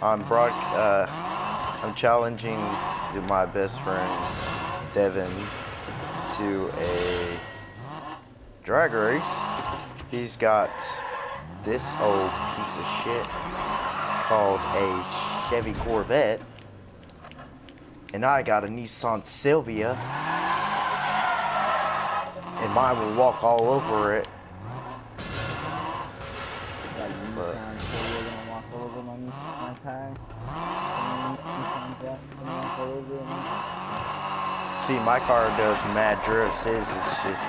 I'm broad. Uh, I'm challenging my best friend Devin to a drag race. He's got this old piece of shit called a Chevy Corvette, and I got a Nissan Silvia, and mine will walk all over it. But- See, my car does mad drifts. His is just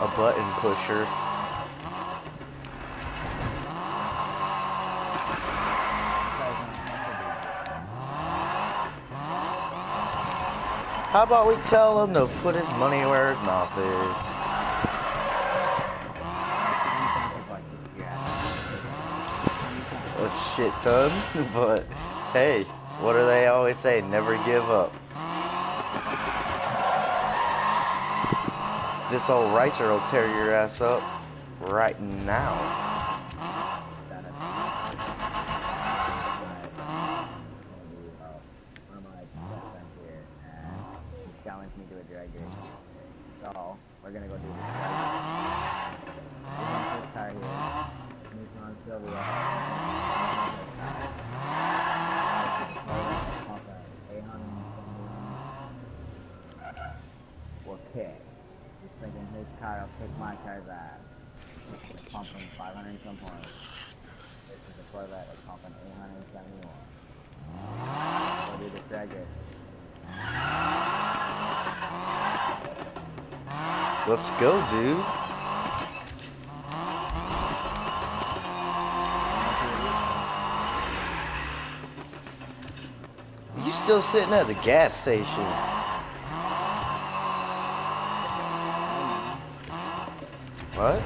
a button pusher. How about we tell him to put his money where his mouth is? Shit ton, but hey, what do they always say? Never give up. This old ricer will tear your ass up right now. Challenged me to a drag race. So, we're gonna go do this. Okay. Just will kick my car's ass. Pumping 500 some points. This is a Corvette that's pumping 871. Go do this drag. Let's go, dude. You still sitting at the gas station? What?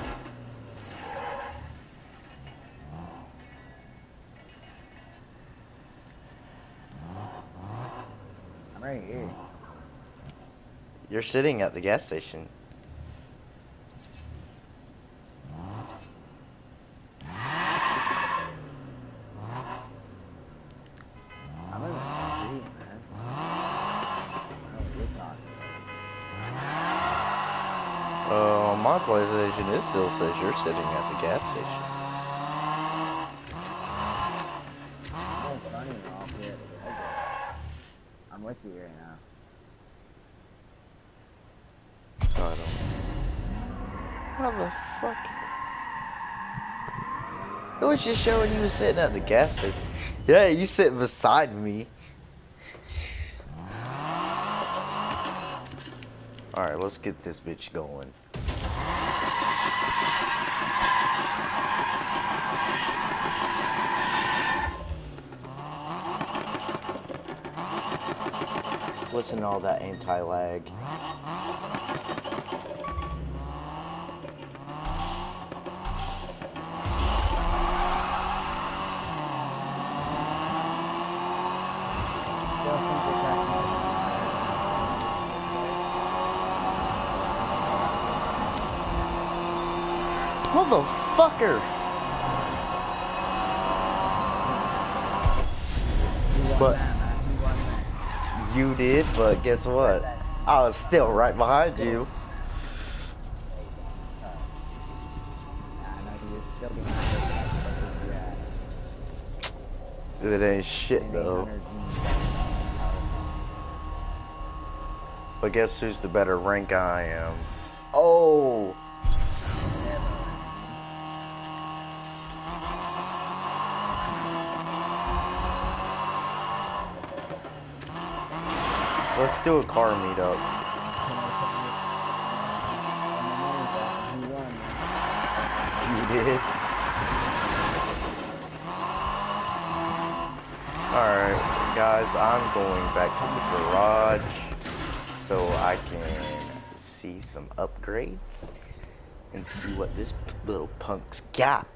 I'm right here. You're sitting at the gas station. My PlayStation it still says you're sitting at the gas station. about. No, but I don't even know if you're at the drag race. I'm with you right now. I don't. How the fuck? It was just showing you was sitting at the gas station. Yeah, you sitting beside me. Alright, let's get this bitch going. Listen to all that anti-lag. Motherfucker! But- that, man. You won that. You did, but guess what? I was still right behind you. It ain't shit though. 800 But guess who's the better rank I am? Oh! Let's do a car meetup. You did? Alright, guys, I'm going back to the garage so I can see some upgrades and see what this little punk's got.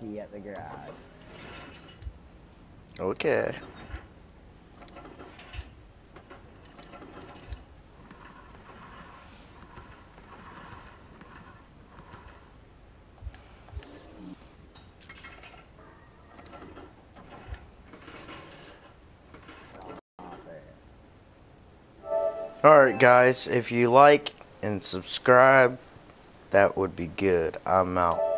key at the garage. Okay. Alright guys, if you like and subscribe, that would be good. I'm out.